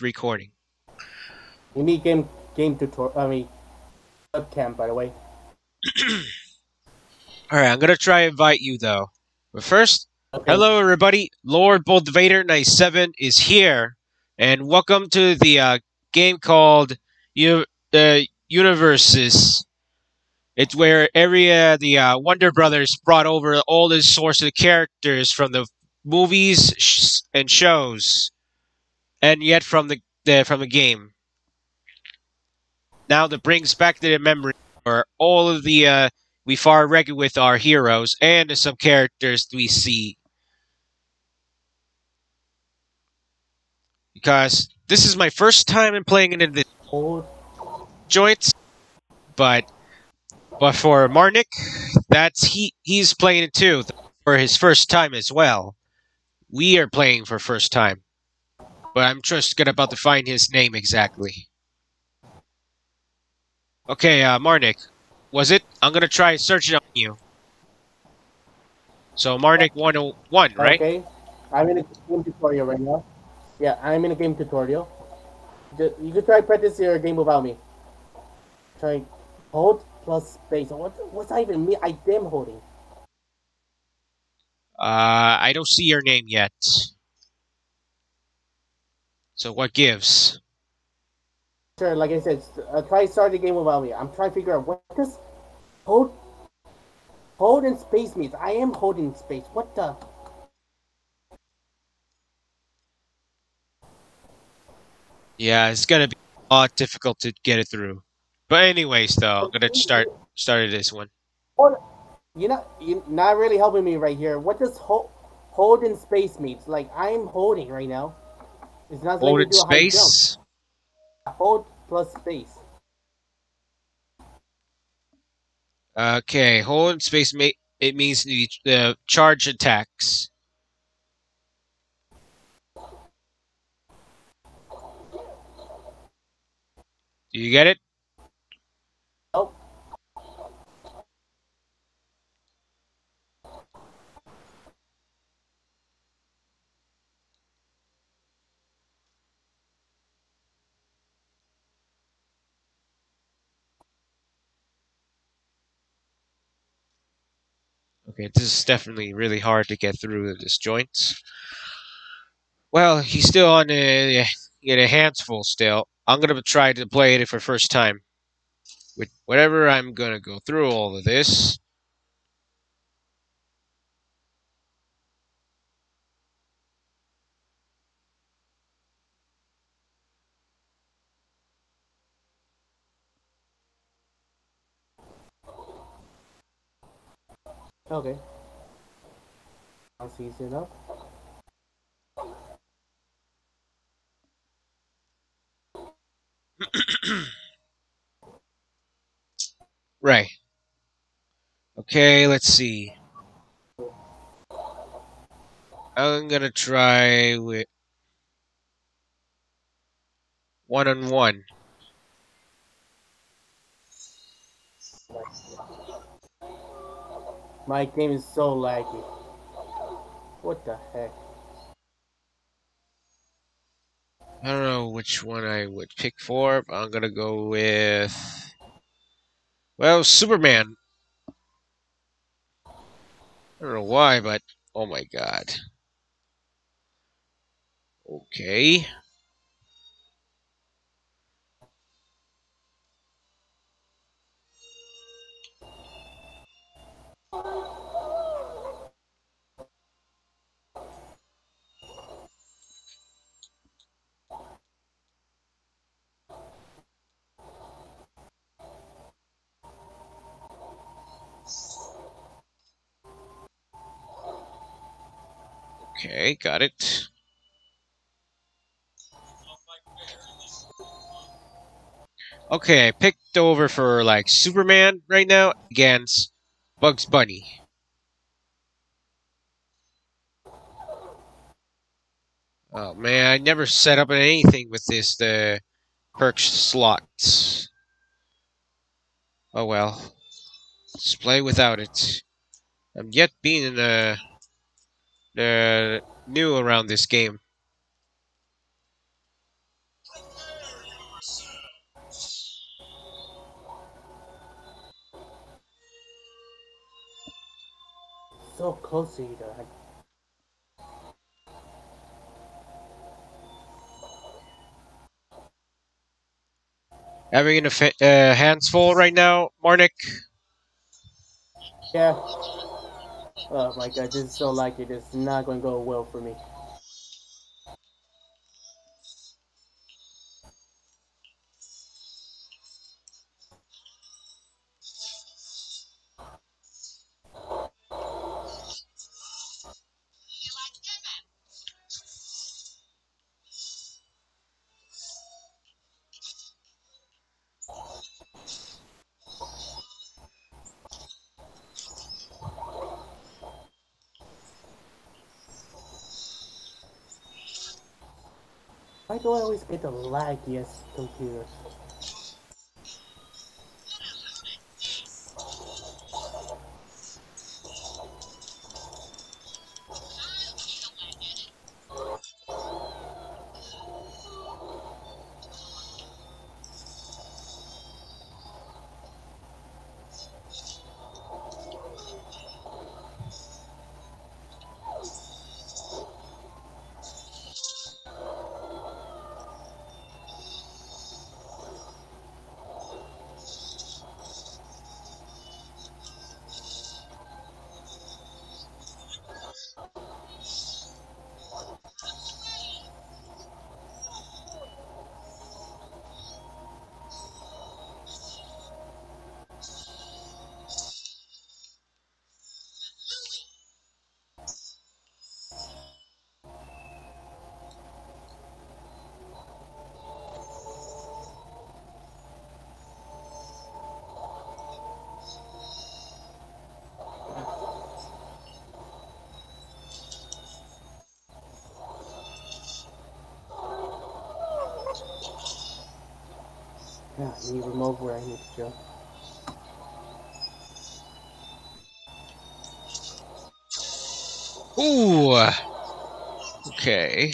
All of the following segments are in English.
recording. We need game game tutorial. I mean, webcam, by the way. All right, I'm gonna try invite you though. But first, Okay. hello everybody. Lord Balt Vader 97 is here, and welcome to the uh, game called U- uh, Universes. It's where every uh, the uh, Warner Brothers brought over all the source of characters from the movies sh- and shows, and yet from the, the from the game. Now that brings back to the memory for all of the uh, we far reckon with our heroes and some characters we see. Because this is my first time in playing into the joints, but but for Marnik, that's he he's playing it too for his first time as well. We are playing for first time, but I'm just gonna about to find his name exactly. Okay, uh, Marnik, was it? I'm gonna try searching on you. So Marnik 101, right? Okay. I'm in a game tutorial right now. Yeah, I'm in a game tutorial. You can try practice your game without me. Try hold plus space. What what's that even mean? I am holding. Uh, I don't see your name yet. So what gives? Sure, like I said, uh, try start the game without me. I'm trying to figure out what does hold hold and space means. I am holding space. What the? Yeah, it's gonna be a lot difficult to get it through. But anyways, though, I'm gonna start started this one. You're not you're not really helping me right here. What does hold hold in space means? Like I'm holding right now. It's not Hold me in do a high jump. space. Hold plus space. Okay, hold in space. It means the the charge attacks. Do you get it? Oh, Okay, this is definitely really hard to get through this joint. Well, he's still on a, get a handful still. I'm gonna try to play it for first time. With whatever I'm gonna go through all of this. Okay. I'll Sounds easy enough. Right. Okay, let's see. I'm gonna try with one on one. My game is so laggy. What the heck? I don't know which one I would pick for, but I'm gonna go with well, Superman. I don't know why, but oh my god. Okay. Okay, got it. Okay, I picked over for like Superman right now against Bugs Bunny. Oh man, I never set up anything with this the perk slots. Oh well. Let's play without it. I'm yet being in the uh, new around this game. So close to you, though. Having a uh, hands full right now, Marnik. Yeah. Oh my god, this is so like it. It's not going to go well for me. Why do I always get the laggiest computers? Yeah, need remote where I need to jump. Ooh. Okay.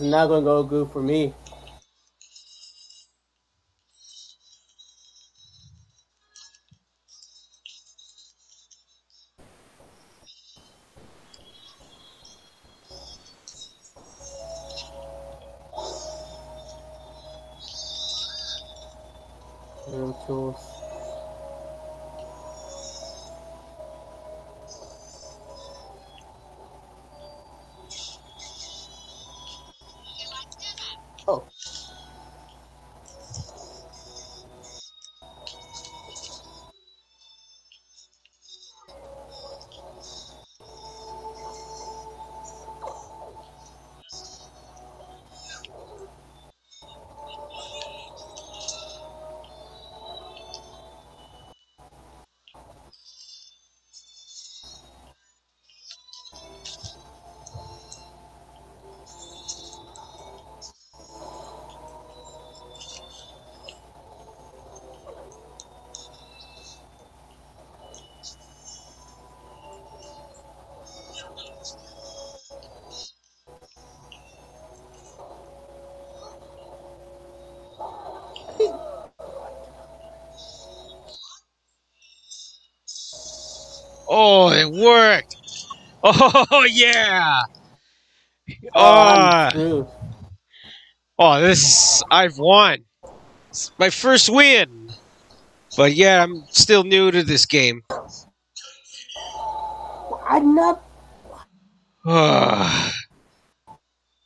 Is not gonna go good for me. Oh, it worked. Oh yeah. Oh. I'm screwed. Oh, this I've won. It's my first win. But yeah, I'm still new to this game. I'm not. oh,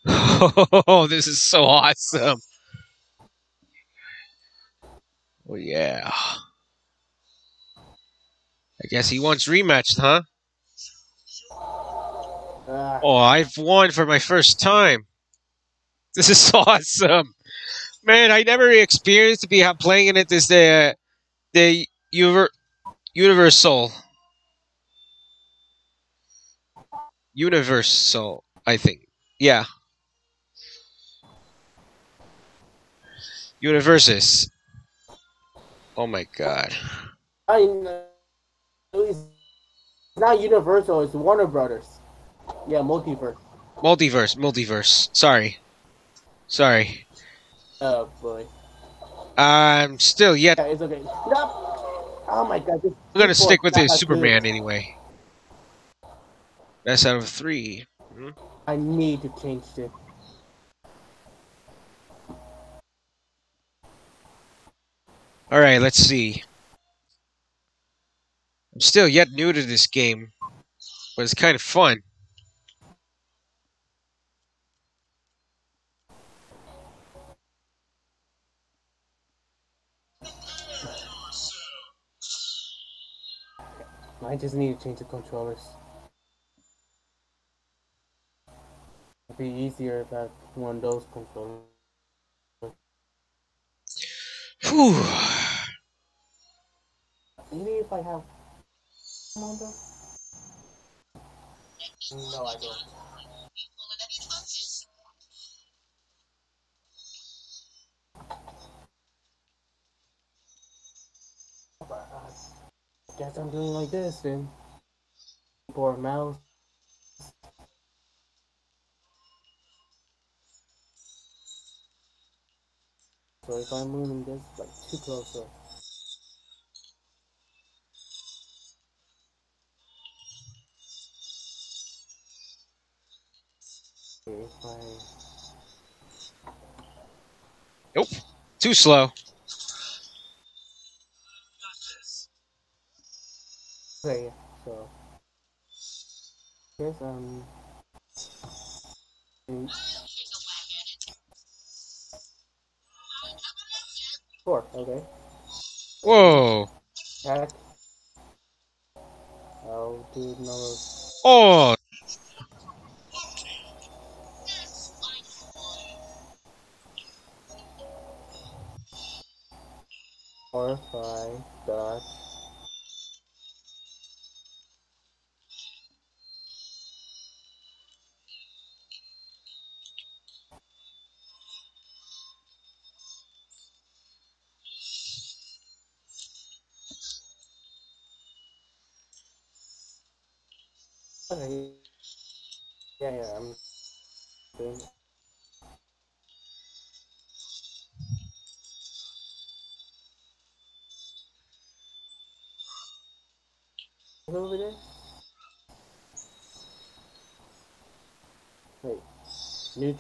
this is so awesome. Oh yeah. I guess he wants rematched, huh? Uh, Oh, I've won for my first time. This is awesome, man! I never experienced to be playing in it. This the the Uver, Universal Universal, I think. Yeah, Universes. Oh my god. I know it's not Universal. It's Warner Brothers. Yeah, multiverse. Multiverse, multiverse. Sorry, sorry. Oh boy. I'm still yet. Yeah, it's okay. No. Oh my god. I'm gonna stick with the Superman good. anyway. That's out of three. Hmm? I need to change this. All right, let's see. I'm still yet new to this game, but it's kind of fun. I just need to change the controllers. It'd be easier if I had one of those controllers. Whew. Maybe if I have one. No, I don't. But, guess I'm doing like this then. Keyboard, mouse. So if I'm moving this like too close up. Nope. Too slow. Okay, so yes, um, eight, four. Okay, Whoa. I'll do another. Oh.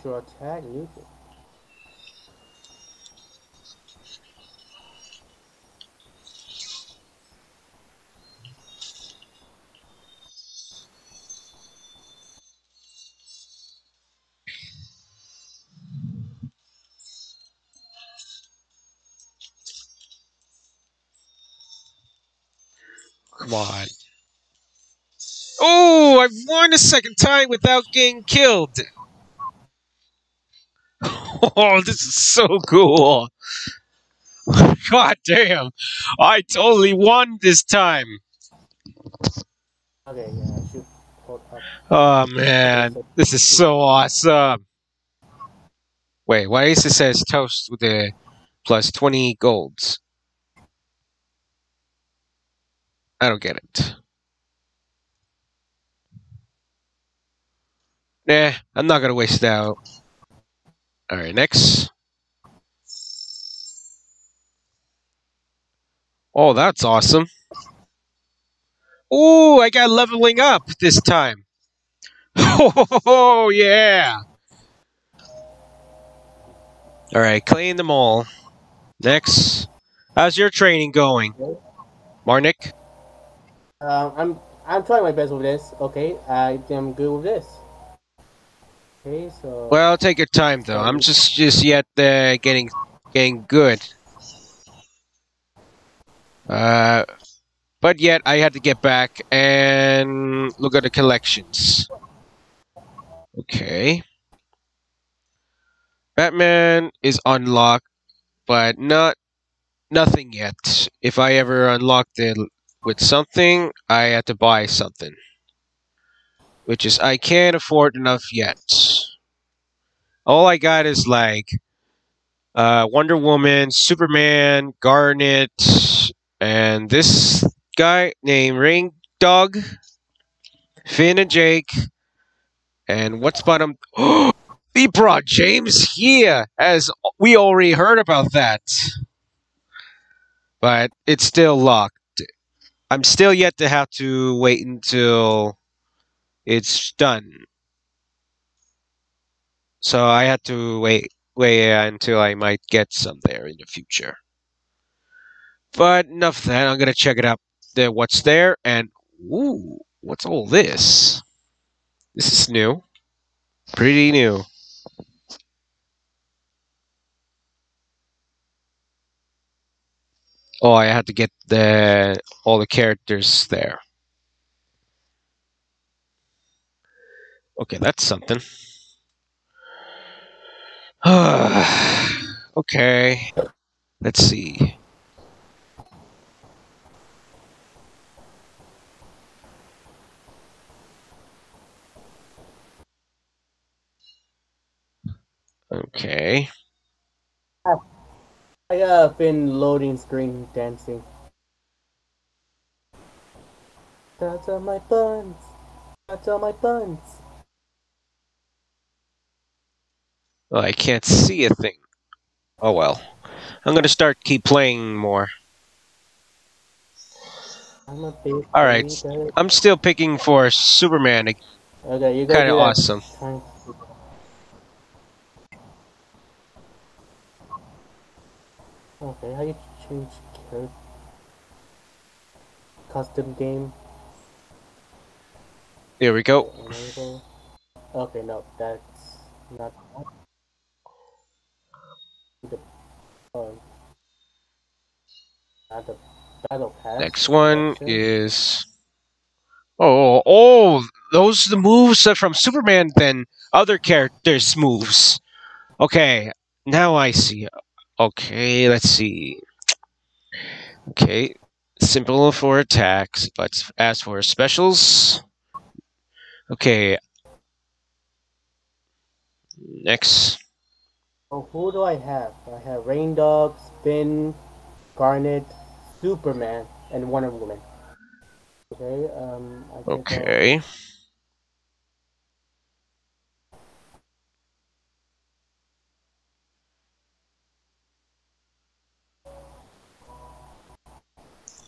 Neutral attack, neutral. Come on. Oh, I've won a second time without getting killed. Oh, this is so cool. God damn. I totally won this time. Okay, yeah, I should hold up. Oh man, this is so awesome. Wait, why is it says toast with the plus 20 golds? I don't get it. Nah, I'm not gonna waste it out. Alright, next. Oh, that's awesome. Ooh, I got leveling up this time. Oh, yeah. All right, clean them all. Next. How's your training going, Marnik? Um, I'm I'm trying my best with this. Okay, I am good with this. Okay, so Well, take your time though. I'm just just yet uh, getting getting good. Uh, but yet I had to get back and look at the collections. Okay. Batman is unlocked, but not nothing yet. If I ever unlocked it with something, I had to buy something. Which is I can't afford enough yet. All I got is like uh, Wonder Woman, Superman, Garnet, and this guy named Ring Dog, Finn and Jake, and what's bottom? he LeBron James here, as we already heard about that. But it's still locked. I'm still yet to have to wait until it's done. So I had to wait wait until I might get some there in the future. But enough of that. I'm gonna check it out. The what's there and ooh, what's all this? This is new. Pretty new. Oh, I had to get the all the characters there. Okay, that's something. okay. Let's see. Okay. I have been loading screen dancing. That's on my buns. That's on my buns. Oh, I can't see a thing. Oh well. I'm gonna start keep playing more. I'm a big All right. baby. I'm still picking for Superman. Okay, you go Kind do of that. awesome. Time. Okay, how you change character? Custom game. Here we go. Okay, no, that's not. The, battle pass. Next one is. Oh, oh, oh, those are the moves that from Superman. Then other characters' moves. Okay, now I see. Okay, let's see. Okay, simple for attacks, but as for specials. Okay. Next. Oh, who do I have? I have Reindog, Spin, Garnet, Superman, and Wonder Woman. Okay, um, I I'll- Okay.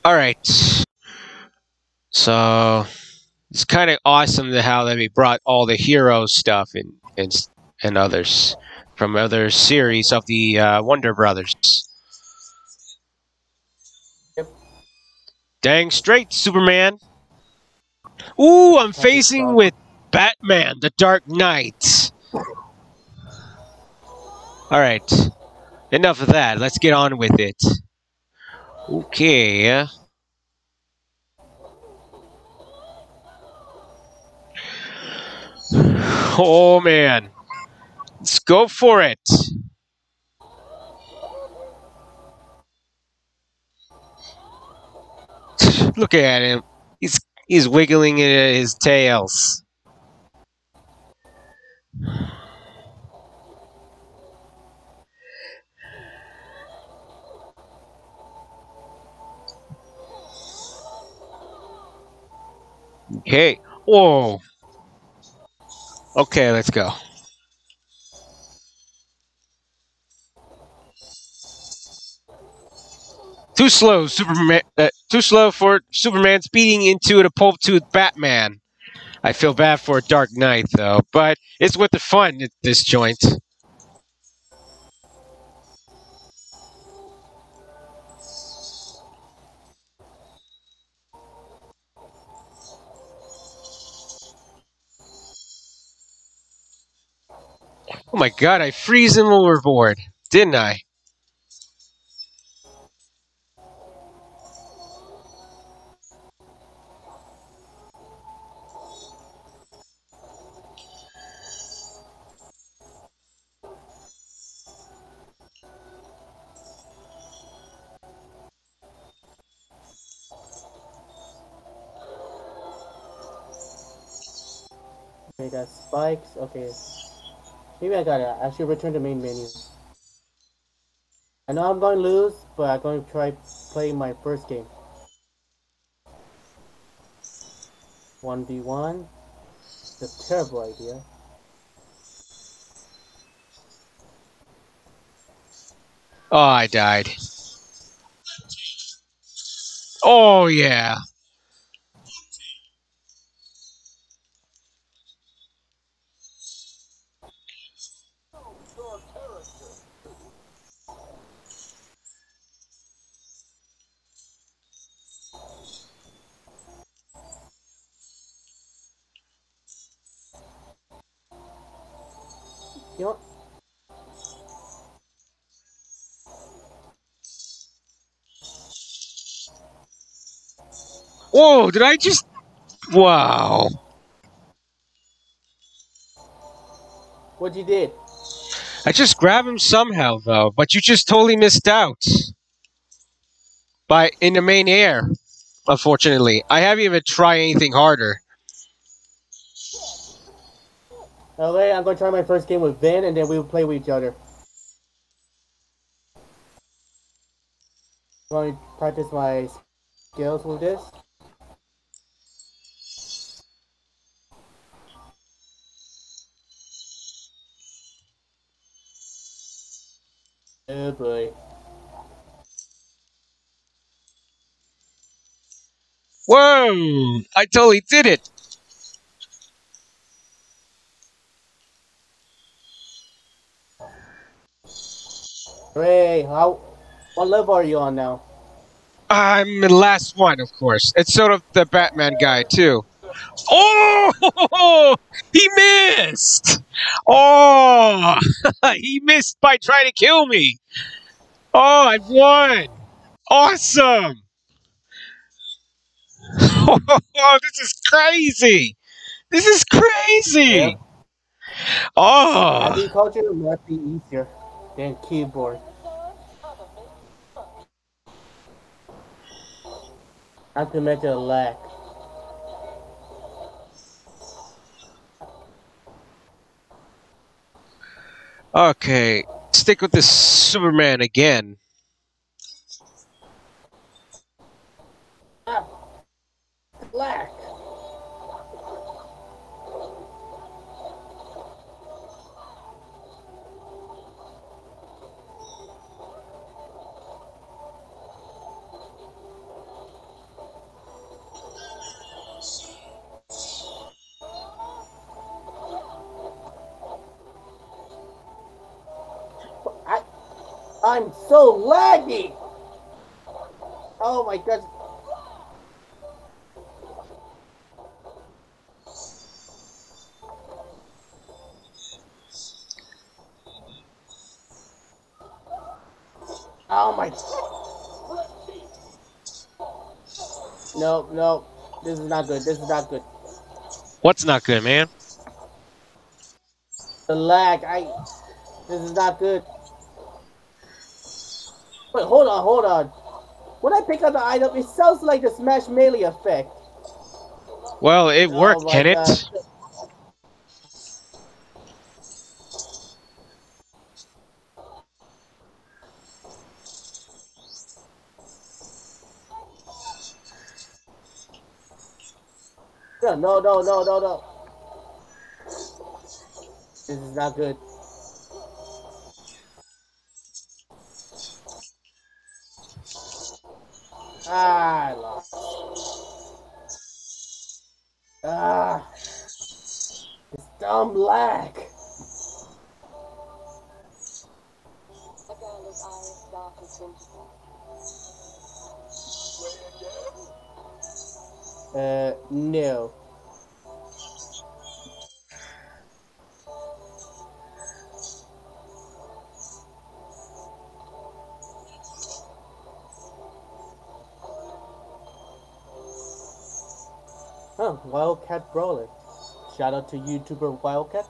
All right. So it's kind of awesome to how they brought all the hero stuff and and and others from other series of the uh, Warner Brothers. Yep. Dang straight, Superman. Ooh, I'm facing with Batman, the Dark Knight. All right. Enough of that. Let's get on with it. Okay. Oh man. Let's go for it. Look at him. He's he's wiggling in his tails. Okay. Whoa. Okay, let's go. Too slow, Superman. Uh, too slow for Superman speeding into a pulp tooth Batman. I feel bad for Dark Knight though, but it's with the fun at this joint. Oh my god, I freeze him overboard, didn't I? Okay, got spikes. Okay. Maybe I got it. I should return to main menu. I know I'm going to lose, but I'm going to try playing my first game. 1v1. It's a terrible idea. Oh, I died. Oh, yeah. Whoa, did I just... Wow. What you did? I just grabbed him somehow, though, but you just totally missed out. By in the main air, unfortunately. I haven't even tried anything harder. Okay, I'm going to try my first game with Vin, and then we will play with each other. I'm going to practice my skills with this. Oh boy. Whoa! I totally did it! Hooray! How? What level are you on now? I'm the last one, of course. It's sort of the Batman guy, too. Oh! He missed! Oh! he missed by trying to kill me! Oh, I won! Awesome! Oh, this is crazy! This is crazy! Oh! Agriculture must be easier than keyboard. I can make a lag. Okay, stick with this Superman again. Ah, lag. I'm so laggy. Oh my god. Oh my. No, no. This is not good. This is not good. What's not good, man? The lag. I. This is not good. Wait, hold on, hold on. When I pick up the item, it sounds like the Smash Melee effect. Well, it Oh worked, can it? God. No, no, no, no, no, no. This is not good. Ah, I lost. Ah, this dumb lag. Uh, no. Wildcat Brawler. Shout out to YouTuber Wildcat.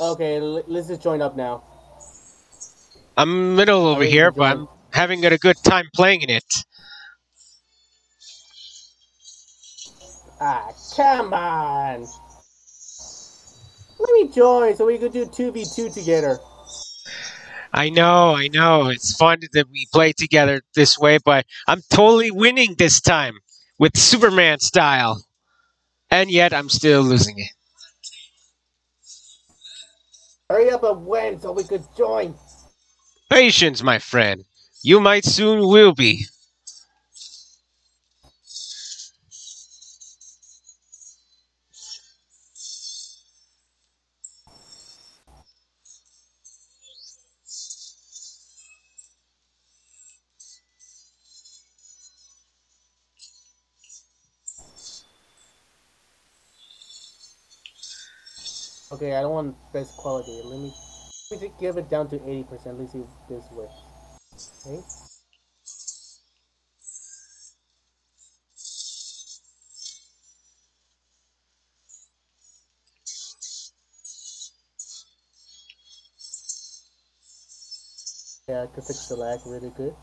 Okay, let's just join up now. I'm middle over here, but I'm having a good time playing in it. Ah, come on. Let me join so we could do 2v2 together. I know, I know. It's fun that we play together this way, but I'm totally winning this time with Superman style. And yet I'm still losing it. Hurry up and win so we could join. Patience, my friend. You might soon will be. Okay, I don't want best quality. Let me, let me just give it down to 80%. Let's see if this works. Okay. Yeah, I could fix the lag really good.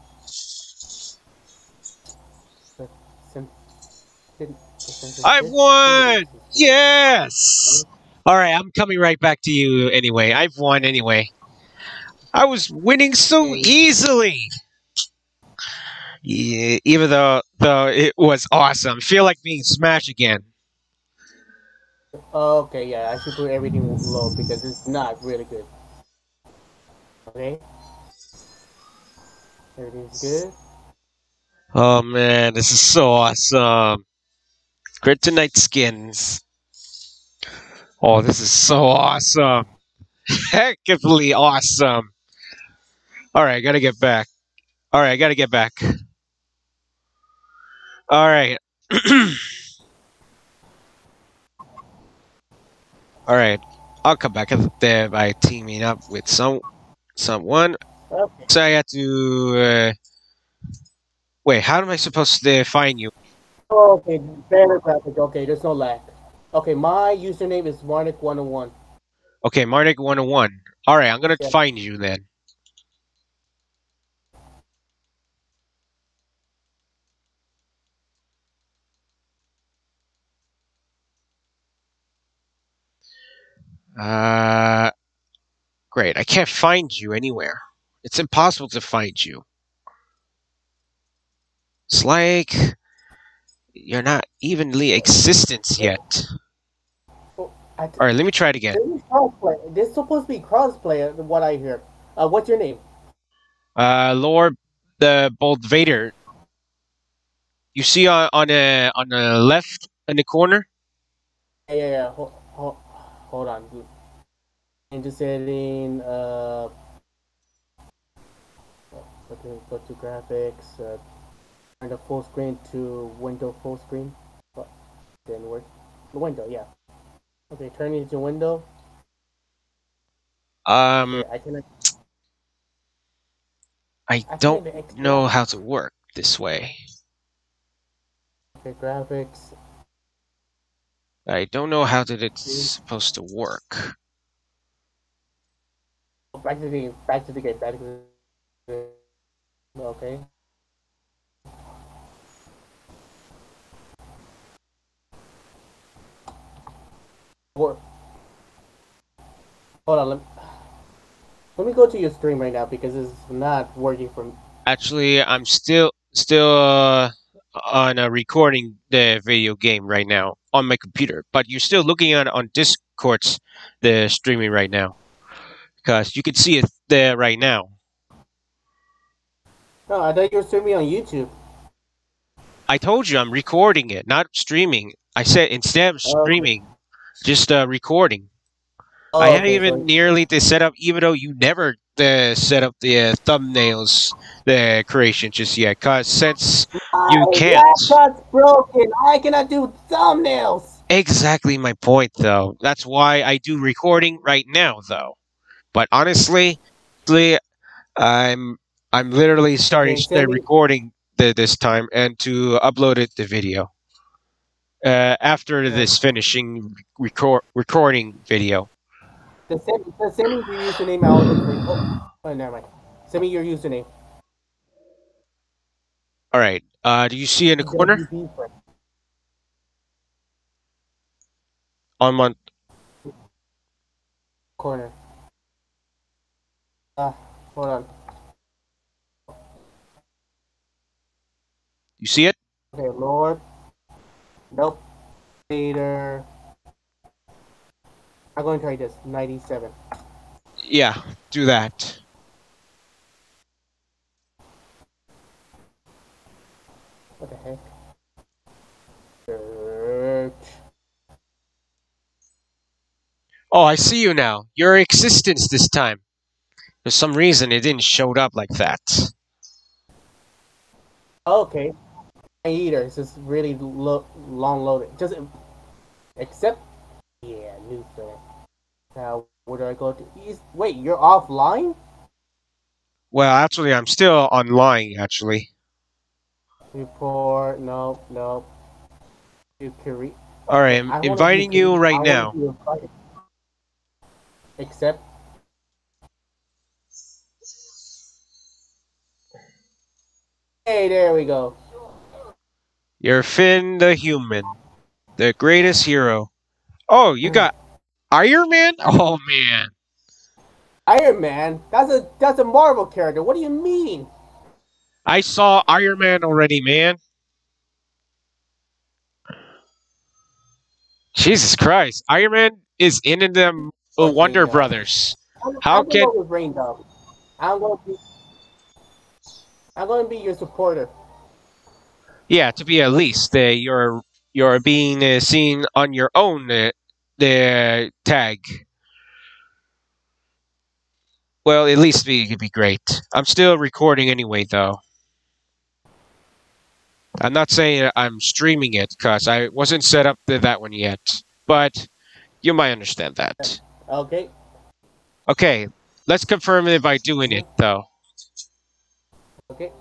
But since didn't- since it I did- won! Yes! Alright, I'm coming right back to you anyway. I've won anyway. I was winning so easily! Yeah, even though though it was awesome. feel like being smashed again. Oh, okay, yeah, I should put everything low because it's not really good. Okay. Everything's good. Oh man, this is so awesome. Kryptonite skins. Oh, this is so awesome. Heckily awesome. Alright, I gotta get back. Alright, I gotta get back. Alright. Alright. I'll come back there by teaming up with some someone. Okay. So I had to uh, Wait, how am I supposed to find you? Okay, better graphic. Okay, there's no lag. Okay, my username is Marnik101. Okay, Marnik 101. Alright, I'm gonna Yeah. find you then. Uh, great. I can't find you anywhere. It's impossible to find you. It's like you're not evenly existence yet. I All right, let me try it again. This is crossplay. This is supposed to be crossplay, what I hear. Uh, what's your name? Uh, Lord the Balt Vader. You see on on the on the left in the corner? Yeah, yeah, yeah. Hold, hold, hold on. Into setting. Uh, go to go to graphics. Uh, turn the full screen to window full screen. What? Didn't work. The window, yeah. Okay, turn it to window. Um, Okay, I cannot. I I don't know how to work this way. Okay, graphics. I don't know how that it's supposed to work. Back to the back to the game. Back to the. game. Okay. Hold on. Let, let me go to your stream right now because it's not working for me. Actually, I'm still still uh, on a recording the video game right now on my computer, but you're still looking at on Discord's the streaming right now because you can see it there right now. No, I thought you were streaming on YouTube. I told you I'm recording it, not streaming. I said instead of streaming, okay. Just uh, recording. Oh, I haven't okay, even so- nearly the setup, even though you never uh, set up the uh, thumbnails, the creation just yet. Cause since you can't. laptop's broken. I cannot do thumbnails. Exactly my point, though. That's why I do recording right now, though. But honestly, I'm I'm literally starting the recording the, this time and to upload it the video uh, after this finishing record recording video. The send, the send me your username. I'll look for you. Oh, oh, never mind. Send me your username. All right. Uh, do you see in the corner on my? Corner. Ah, hold on. You see it? Okay, Lord. Nope. Later. I'm going to try this. 97. Yeah. Do that. What the heck? Search. Oh, I see you now. Your existence this time. For some reason, it didn't showed up like that. Oh, okay. Either. It's just really lo- long loaded. Just except. Yeah, new thing. Now, where do I go to? East? Wait, you're offline? Well, actually, I'm still online. Actually. Report. Nope, nope. You can re- All right. I I'm wanna inviting you I right wanna now. Except. Hey, there we go. You're Finn the human, the greatest hero. Oh, you got Iron Man? Oh man. Iron Man. That's a that's a Marvel character. What do you mean? I saw Iron Man already, man. Jesus Christ. Iron Man is in them uh, Warner yeah. Brothers. I'm, How I'm can- go with Reindog. I'm to be. I'm going to be your supporter. Yeah, to be at least uh, you're you're being uh, seen on your own uh, the tag. Well, at least be could be great. I'm still recording anyway, though. I'm not saying I'm streaming it because I wasn't set up to that one yet, but you might understand that. Okay. Okay, let's confirm it by doing it, though. Okay.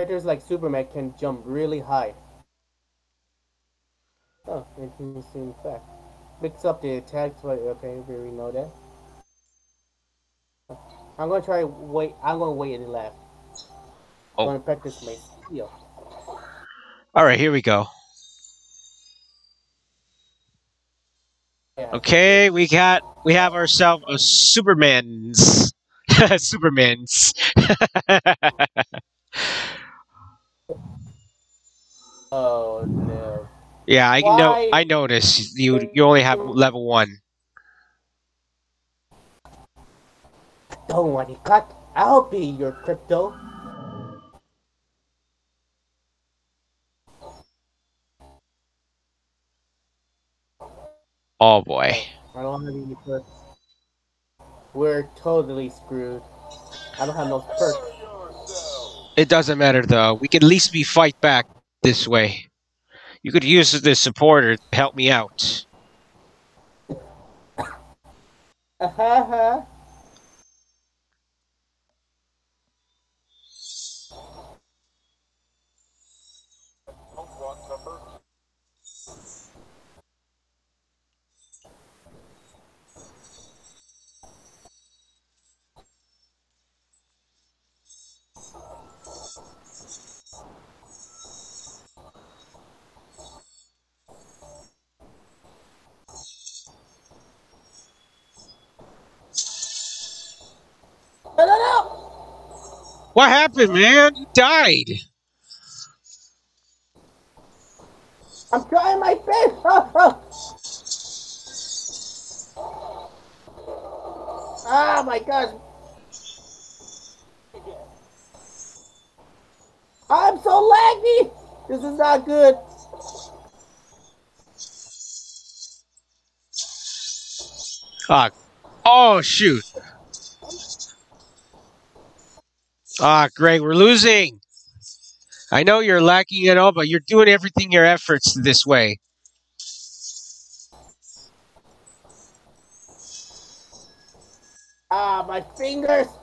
Characters like Superman can jump really high. Oh, interesting fact. Mix up the attacks, but okay, we already know that. I'm gonna try wait. I'm gonna wait and laugh. Oh. I'm gonna practice my skill. All right, here we go. Yeah. Okay, we got we have ourselves a Superman's Superman's. Oh no. yeah, I know. I noticed you you only have level one. Don't worry, cut. I'll be your crypto. Oh boy. I don't have any perks. We're totally screwed. I don't have no perks. It doesn't matter though. We can at least be fight back this way. You could use the supporter to help me out. Uh-huh. No, no, no! What happened, man? You died. I'm trying my best! Oh, oh. Ah, my god. I'm so laggy! This is not good! Ah. Oh shoot. Ah, Greg, we're losing. I know you're lacking it all, but you're doing everything your efforts this way. Ah, my fingers!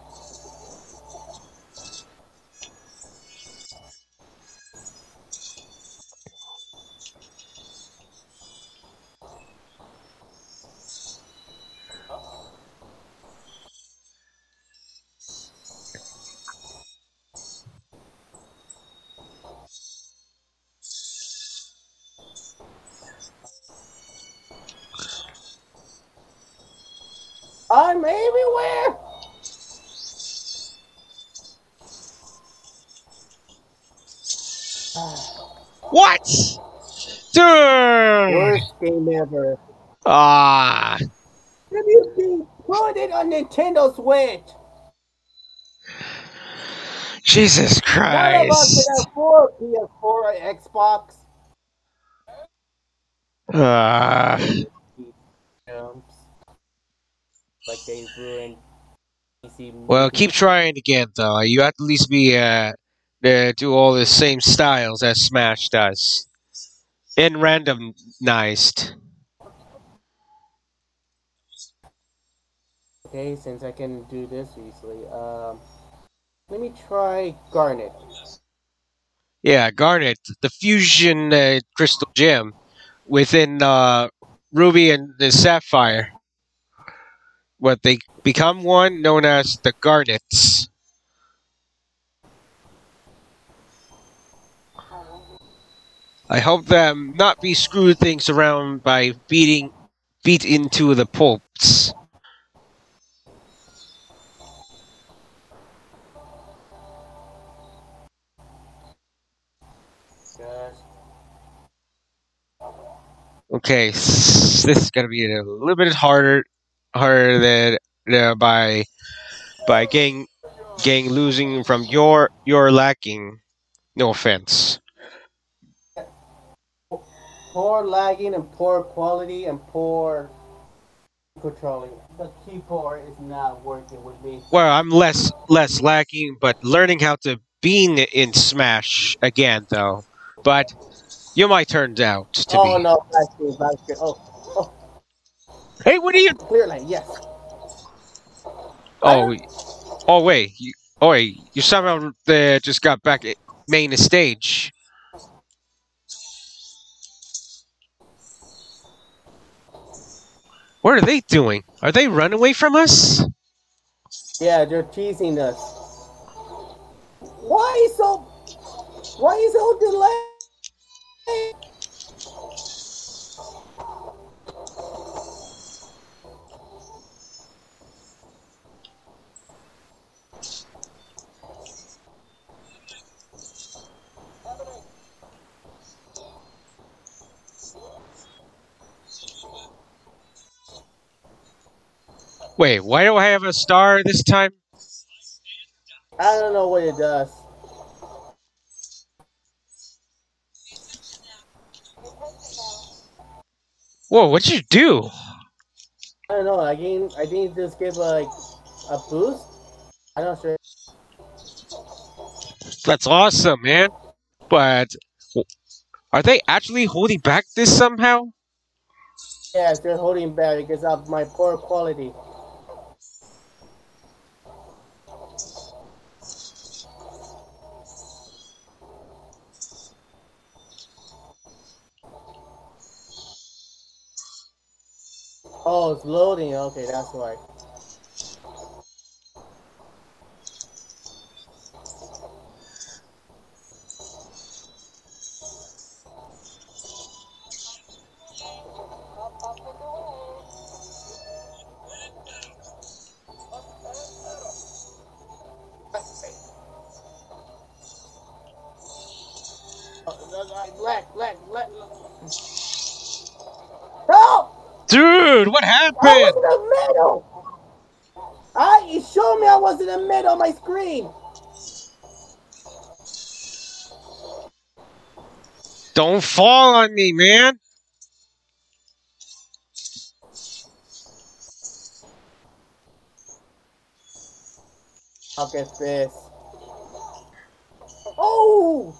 Everywhere. What? Dude! Worst game ever. Ah. Have you seen? Put it on Nintendo Switch. Jesus None of us Christ. can afford PS4 or Xbox. Ah. Like they ruined Well, keep trying again, though. You have to at least be uh, uh, do all the same styles as Smash does, and randomized. Okay, since I can do this easily, um, let me try Garnet. Yeah, Garnet, the fusion uh, crystal gem within uh, Ruby and the Sapphire. What they become one known as the Garnets. I hope them not be screwed things around by beating beat into the pulps. Okay, this is gonna be a little bit harder, harder than uh, by by getting getting losing from your your lacking. No offense. Poor lagging and poor quality and poor controlling. The keyboard is not working with me. Well, I'm less less lacking, but learning how to bean in Smash again though. But you might turn out to oh be. Oh no, back screen, back. Oh, oh, Hey, what are you? clear lane, yes. Oh, oh wait, you, oh wait, you somehow uh, just got back at main stage. What are they doing? Are they run away from us? Yeah, they're teasing us. Why so? Why is so delayed? Wait, why do I have a star this time? I don't know what it does. Whoa, what'd you do? I don't know. I can I think just give like a boost. I'm not sure. That's awesome, man. But are they actually holding back this somehow? Yes, they're holding back because of my poor quality. Oh, it's loading. Okay, that's why. I was in the middle. I it showed me I was in the middle of my screen. Don't fall on me, man. I'll get this. Oh!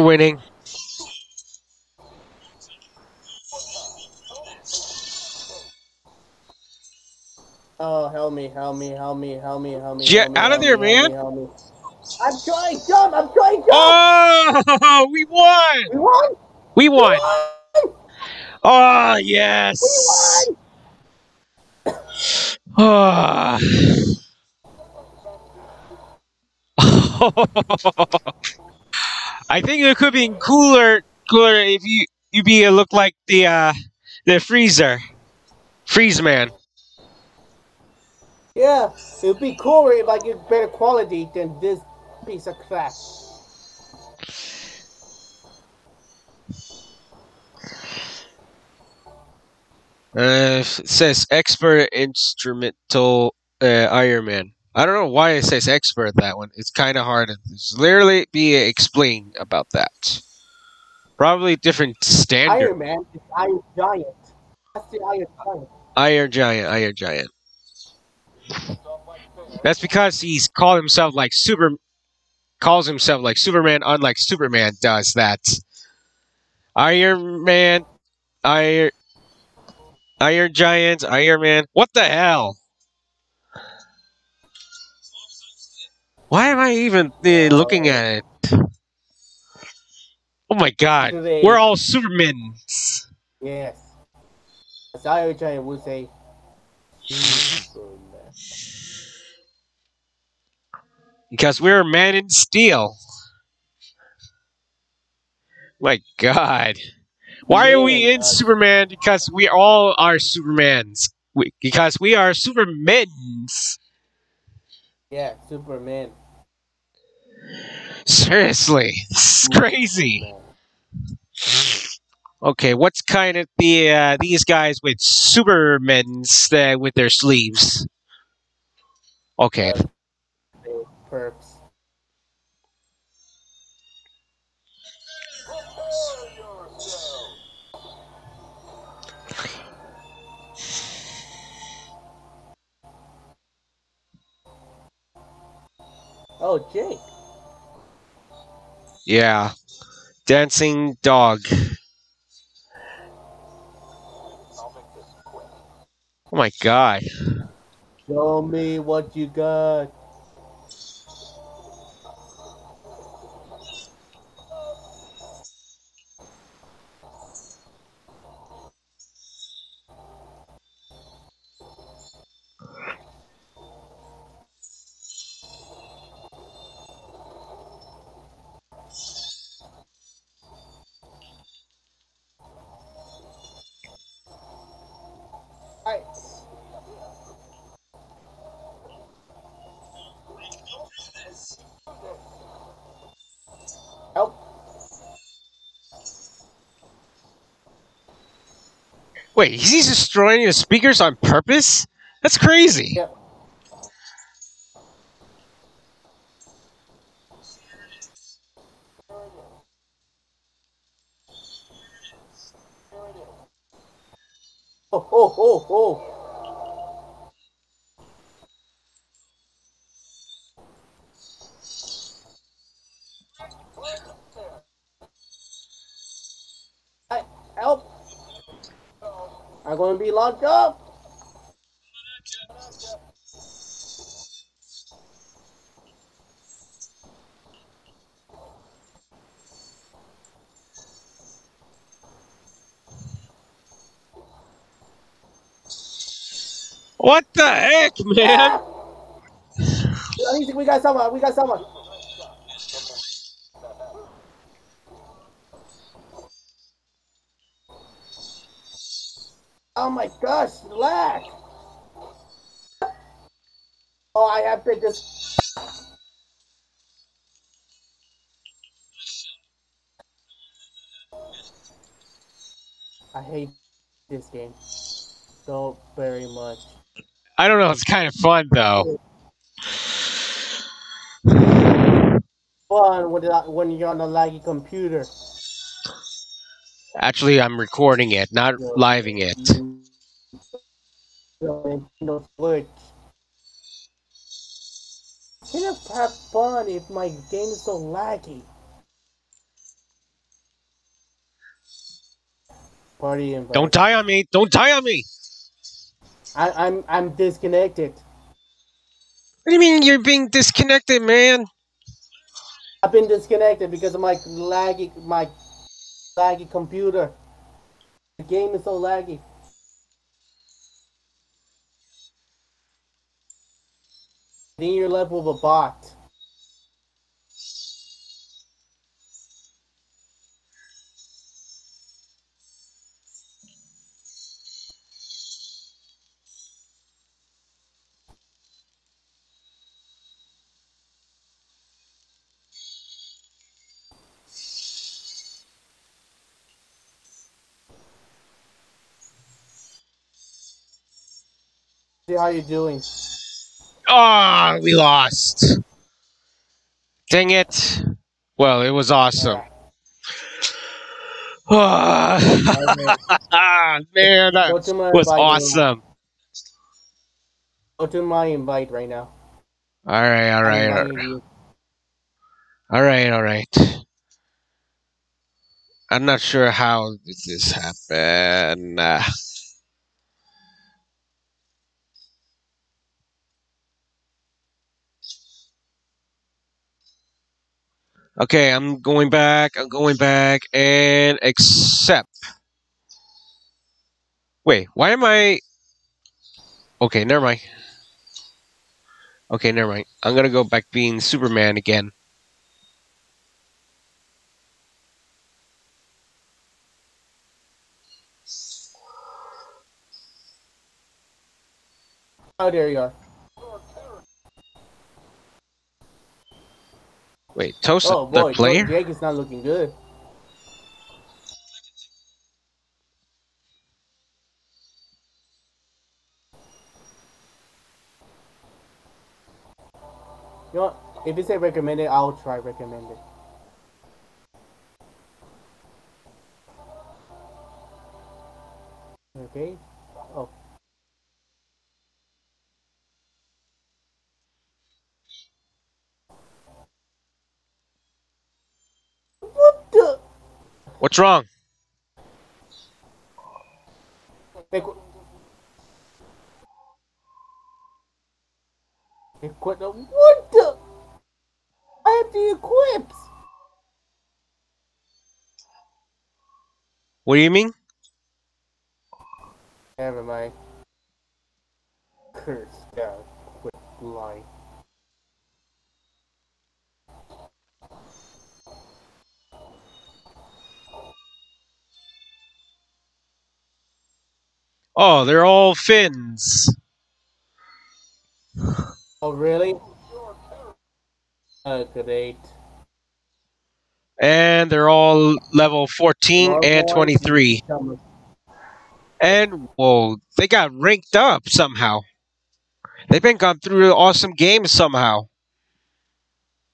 We're winning. Oh, help me, help me, help me, help me, help me. Get help me, out of help there, me, help man. me, help me. I'm trying jump. I'm trying jump. Oh, we won! We won. We won. We won! Oh, We yes! won. Ah. I think it could be cooler, cooler if you you be uh, look like the uh the freezer, freeze man. Yeah, it would be cooler if I get better quality than this piece of crap. Uh, it says expert instrumental uh, Iron Man. I don't know why it says expert that one. It's kind of hard to literally be explained about that. Probably different standard. Iron Man is Iron Giant. That's the Iron Giant. Iron Giant, Iron Giant. That's because he's called himself like super, calls himself like Superman, unlike Superman does that. Iron Man, Iron, Iron Giant, Iron Man. What the hell? Why am I even uh, looking at it? Oh my god, Today- we're all Supermen. Yes. As Giant would say. Because we're man in steel. My God. Why are we in Superman? Because we all are Supermans. We, because we are Supermens. Yeah, Superman. Seriously. It's crazy. Okay, what's kind of the uh, these guys with Supermens uh, with their sleeves? Okay. Perps. Oh, Jake. Yeah. Dancing dog. Oh my god. Show me what you got. Destroying the speakers on purpose? That's crazy. Yeah. I'm going to be locked up. What the heck, man? I to, we got someone. We got someone. My gosh, lag. Oh, I have to just. I hate this game so very much. I don't know. It's kind of fun though. Fun when, when you're on a laggy computer. Actually, I'm recording it, not living it. Nintendo Switch. Can't have fun if my game is so laggy. Party invite. Don't die on me! Don't die on me! I, I'm I'm disconnected. What do you mean you're being disconnected, man? I've been disconnected because of my laggy my laggy computer. The game is so laggy. Then you're left with a bot. See how you doing. Ah, we lost. Dang it. Well, it was awesome. Ah, man, that Go to my was awesome. Go to my invite right now. All right, all right, I'm all inviting right, you. all right, all right. I'm not sure how did this happen. Uh, okay, I'm going back. I'm going back and accept. Wait, why am I? Okay, never mind. Okay, never mind. I'm gonna go back being Superman again. Oh, there you are. Wait, Toast Oh the player? Jake is not looking good. You know? If you say recommended, I'll try recommended. What's wrong? Equ- Equip the what the? I have to equip. What do you mean? Never mind. Curse God, quit lying. Oh, they're all fins. Oh really? Uh, great. And they're all level 14 More and 23. And, whoa, they got ranked up somehow. They've been gone through awesome games somehow.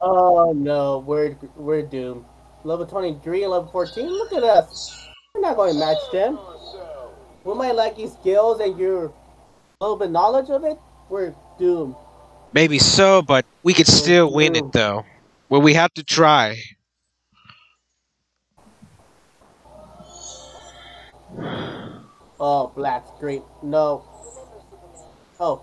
Oh no, we're we're doomed. Level 23 and level 14. Look at us. We're not going to match them. With my lucky skills and your little bit knowledge of it, we're doomed. Maybe so, but we could still win it, though. Well, we have to try. Oh, black screen. No. Oh,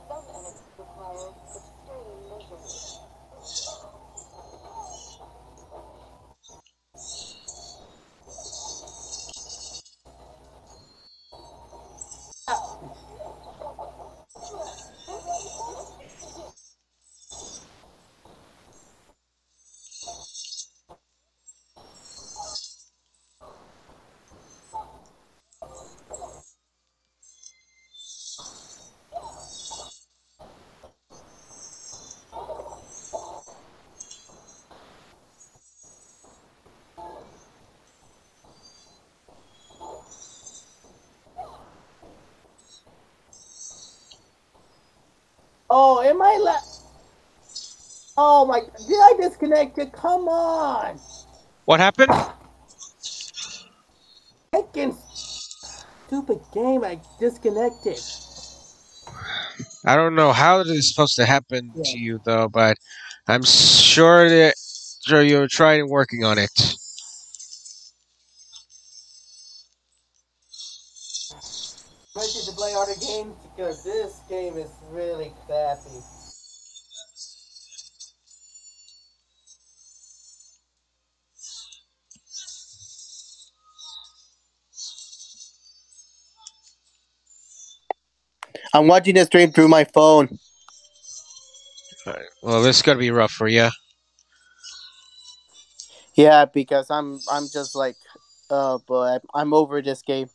Oh, am I la- Oh my, did I disconnect it? Come on! What happened? Freaking stupid game, I disconnected. I don't know how it is supposed to happen Yeah. to you, though, but I'm sure that you're trying working on it. I'm watching the stream through my phone. Well, this is gonna be rough for you. Yeah, because I'm I'm just like, uh, but I'm over this game.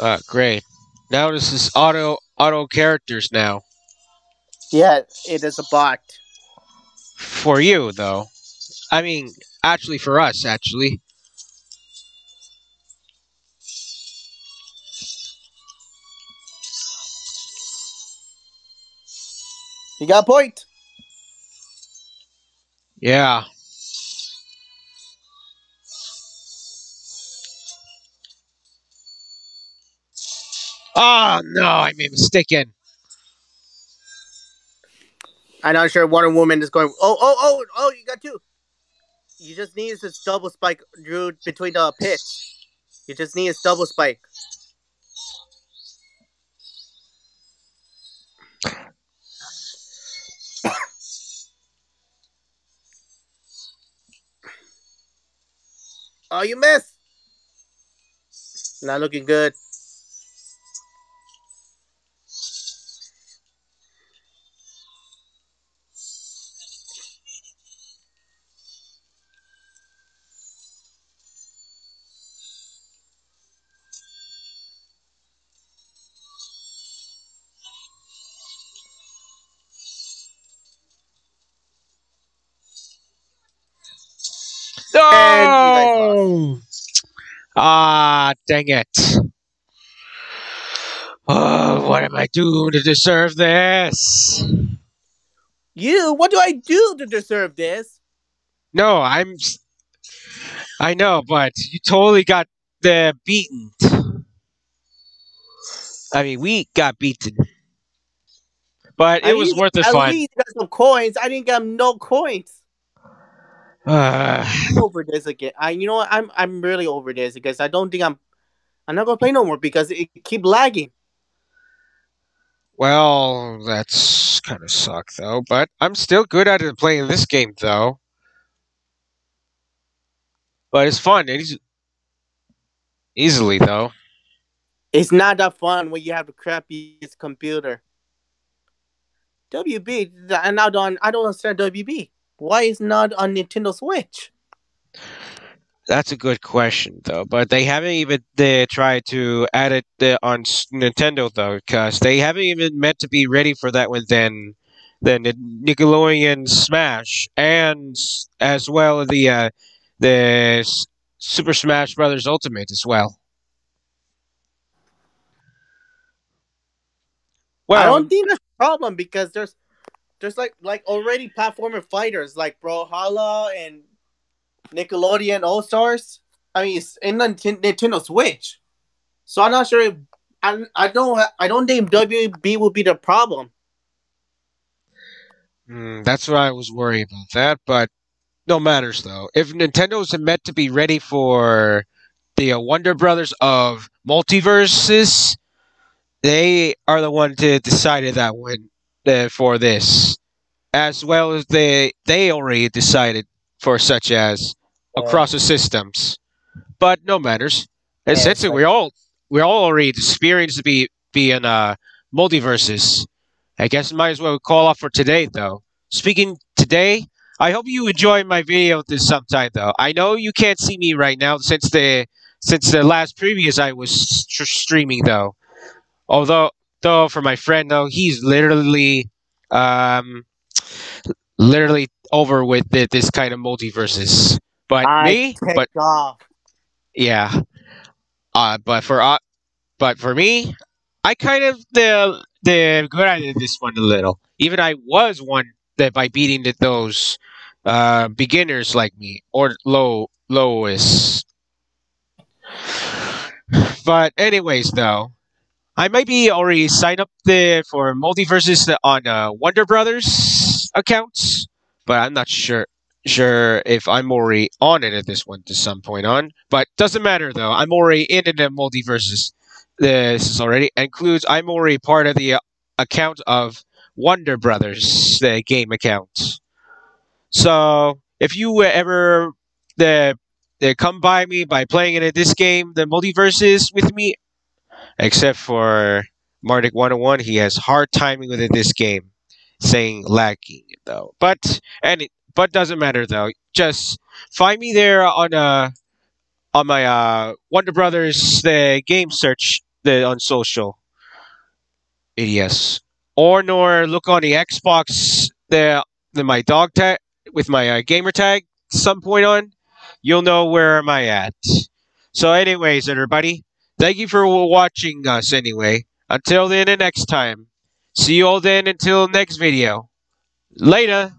Uh, great. Now this is auto auto characters now Yeah, it is a bot. for you though. I mean, actually for us, actually. You got a point. Yeah. Oh no, I made a mistake in. I'm not sure Wonder Woman is going. Oh, oh, oh, oh! You got two. You just need this double spike, Drew, between the pits. You just need a double spike. Oh, you missed. Not looking good. Dang it. Oh, what am I doing to deserve this? You? What do I do to deserve this? No, I'm. I know, but you totally got the beaten. I mean, we got beaten. But it I was worth the At fun. least got some coins. I didn't get no coins. Uh, I'm over this again. I, you know what? I'm, I'm really over this because I don't think I'm, I'm not gonna play no more because it keep lagging. well, that's kind of suck though. But I'm still good at it playing this game though. But it's fun. It's easily though. It's not that fun when you have the crappiest computer. WB, and I don't, I don't understand WB. Why is not on Nintendo Switch? That's a good question, though. But they haven't even they tried to add it uh, on Nintendo, though, because they haven't even meant to be ready for that one. Then, then the Nickelodeon Smash, and as well the uh, the Super Smash Brothers Ultimate as well. Well, I don't think that's a problem because there's, there's like, like already platformer fighters like Brawlhalla and Nickelodeon All Stars. I mean, it's in Nintendo Switch, so I'm not sure. If, I, I don't, I don't think WB will be the problem. Mm, that's what I was worried about that, but no matters though. If Nintendo's meant to be ready for the uh, Warner Brothers of MultiVersus, they are the one to decided that one uh, for this, as well as they they already decided for such as across the systems. But no matters. Yeah, Essentially, it's we all we all already experienced to be be in uh, MultiVersus. I guess might as well call off for today, though. Speaking today, I hope you enjoy my video this sometime, though. I know you can't see me right now since the since the last previous I was st- streaming, though. Although, though, for my friend, though, he's literally, um, literally over with the, this kind of MultiVersus. But I me, but off. yeah. Uh, but for uh, but for me, I kind of the the good at this one a little. Even I was one that by beating the, those uh, beginners like me or low lowest. But anyways, though, I might be already signed up there for MultiVersus on uh, Warner Brothers accounts, but I'm not sure. Sure if I'm already on it at this one to some point on, but doesn't matter though. I'm already in the MultiVersus. This is already includes. I'm already part of the uh, account of Warner Brothers, the game account. So if you were ever the they come by me by playing in this game, the MultiVersus with me, except for Mardik 101, he has hard timing with this game, saying lacking though. But and it, but doesn't matter though. Just find me there on uh on my uh Warner Brothers the game search the on social. Yes. Or nor look on the Xbox the the my dog tag with my uh, gamer tag some point on. You'll know where am I at. So anyways, everybody, thank you for watching us anyway. Until then and next time. See you all then until next video. Later.